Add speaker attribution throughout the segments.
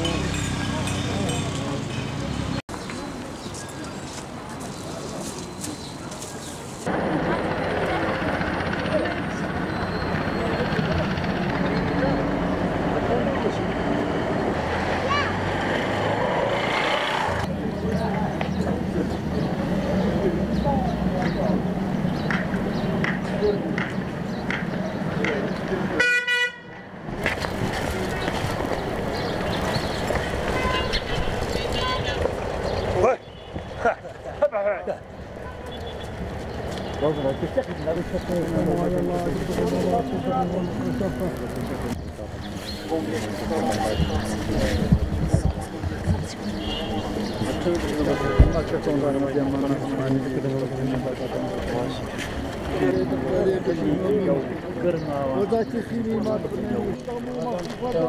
Speaker 1: Ooh. Oradaki
Speaker 2: film imatı İstanbul'a mahsuslar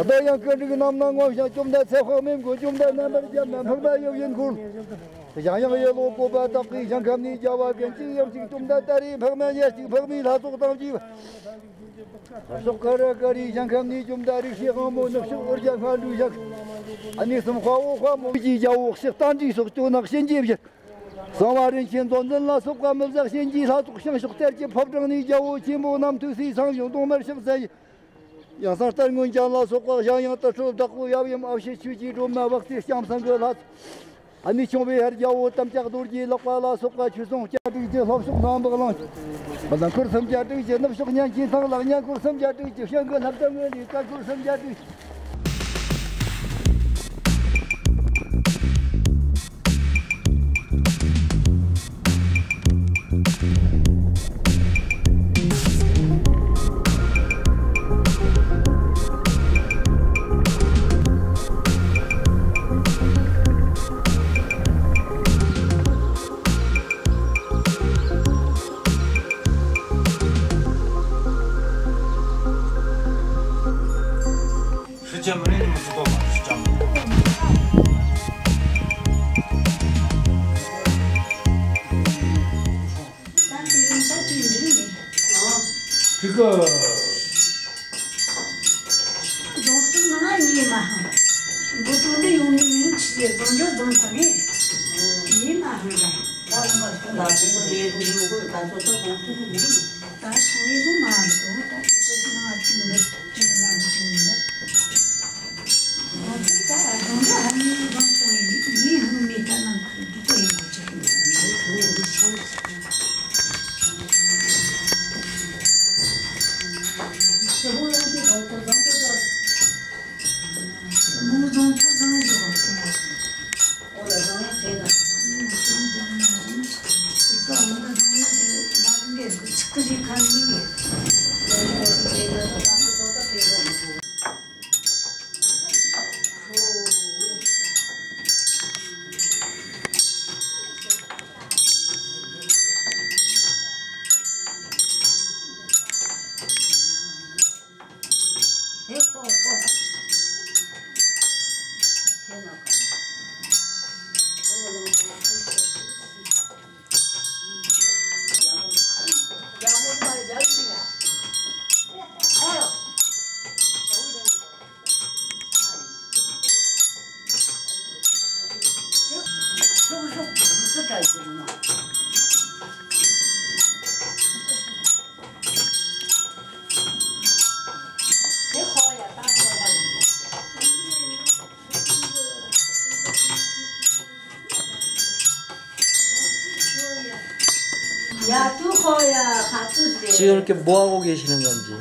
Speaker 2: Ata yang kerja ni nam nang wajah cuma dah sehat mem, cuma dah nampak dia nampak dah yang yang kul. Yang yang yang lupa batang ni, yang kari, yang kami cuma dari si kamu nak sok kerja kalu yang. Ani semua kau kamu si jawab si tanji Nyāç 경찰 ng Hoy Francokality, shri yayay yoy apacay uchidoo at. Mayahaan ata xanan ngest environments, hay ni ch' secondo pe hario ori tam ki Nikegd Background pare silejd yoyِ puqapoq ay� njiano. Sinev clink ediy괚, jikatighay. Yoy obe Shawyig ngay-ngay الay Opening my door for ways qok hitikaa
Speaker 3: go.
Speaker 1: Doctor, mana ni mah? Doctor, ni yang ni mana cie? Bangjo, bangsa ni. Ni mah ni lah. Tak
Speaker 4: mah, tak mah. Tapi ni yang
Speaker 5: ni mah,
Speaker 1: tak so so
Speaker 6: 잘지구나 지금 이렇게
Speaker 5: 뭐 하고 계시는 건지.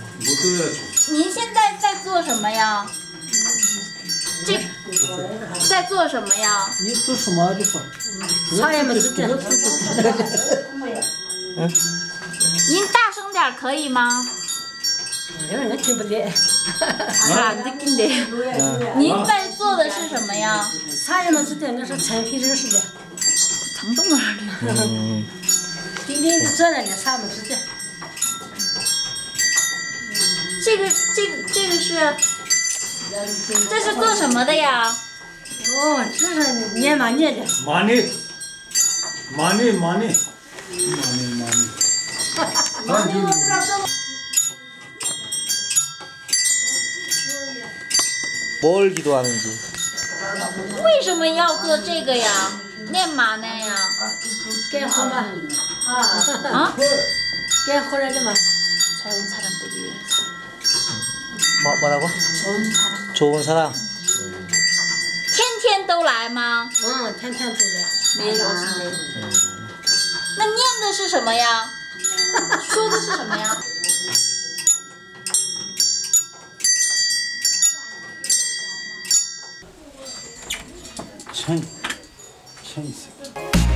Speaker 7: 뭐您现在在做什么呀？ 这在做什么呀？
Speaker 8: 你做什么就是。
Speaker 6: 苍蝇们吃
Speaker 7: 您大声点可以吗？
Speaker 6: 人听不见。啊，
Speaker 7: 你听您在做的是什么呀？
Speaker 6: 苍蝇们吃的那是产品子吃的。
Speaker 7: 蚕豆啊。
Speaker 6: 今天就做了点蚕豆吃的。
Speaker 7: 这个，这个，这个是。这是做什么的呀？
Speaker 6: 哦，这是念玛尼的。
Speaker 3: 玛尼，玛尼，玛尼，玛
Speaker 8: 尼，
Speaker 3: 哈哈哈哈
Speaker 7: 哈。念玛尼。
Speaker 5: 保尔基多阿尼
Speaker 7: 为什么要做这个呀？念玛尼呀？
Speaker 6: 盖好嘛？啊？盖好点嘛？
Speaker 5: 毛哪个？朱文灿。天
Speaker 7: 天都来吗？
Speaker 6: 嗯，天天都来。
Speaker 7: 那念的是什么呀？说的是什么呀？
Speaker 8: 一下。